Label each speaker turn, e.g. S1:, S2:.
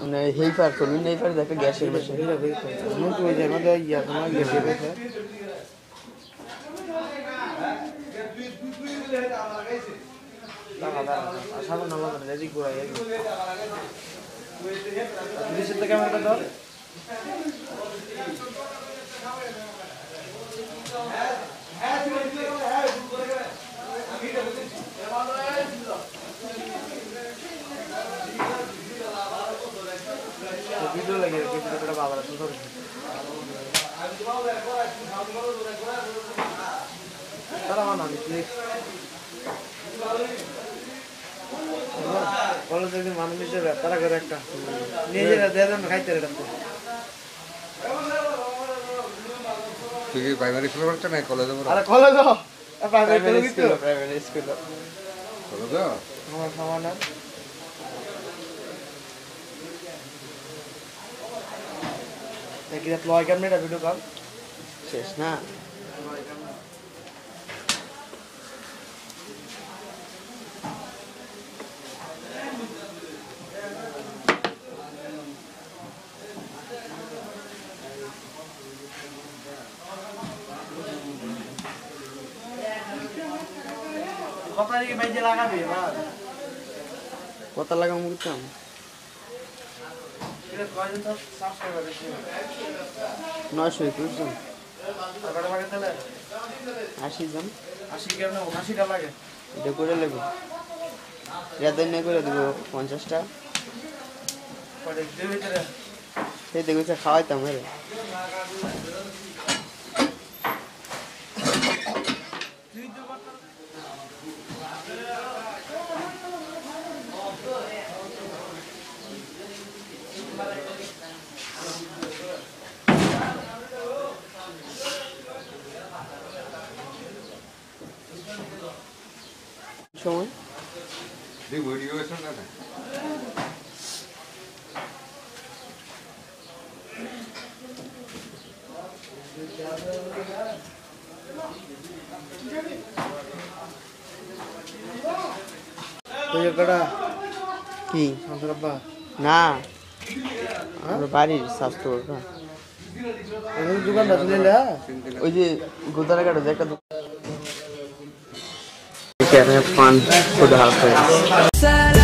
S1: মানে হেই পার করবি নেই পার দেখে গ্যাসের
S2: মুখ ওই যে মধ্যে ইয়া তোমার ঘোরাই এদিক। ক্যামেরাটা মানুষ হিসেবে তারা করে একটা। নিজেরা দেয় খাইতে
S3: তুই কি প্রাইমারি স্কুলে পড়ছ না কলেজে
S2: আরে college
S1: primary school primary school
S3: কলেজে
S2: আমার সামান कित्याक लॉयकान मेळटा video call
S1: Kota lagi main
S2: ya, Pak. Kota lagi mungkin.
S1: নয়শো একুশ জন। আশি জন।
S2: আশিটা লাগে।
S1: এটা করে নেব। রেদের নিয়ে করে দেবো পঞ্চাশটা। সেই দেখেছে খাওয়াইতাম হ্যাঁ। সময়
S3: তুই ভিডিও এসো না না
S2: ওই একটা
S1: কি
S2: শান্তরাব্বা
S1: না আমার বাড়ির স্বাস্থ্য
S2: এই দোকানটা চলে এলে
S1: ওই যে গোদারা কাটা একটা দোকান टेक केयर हैव
S4: फन खुदा हाफिज.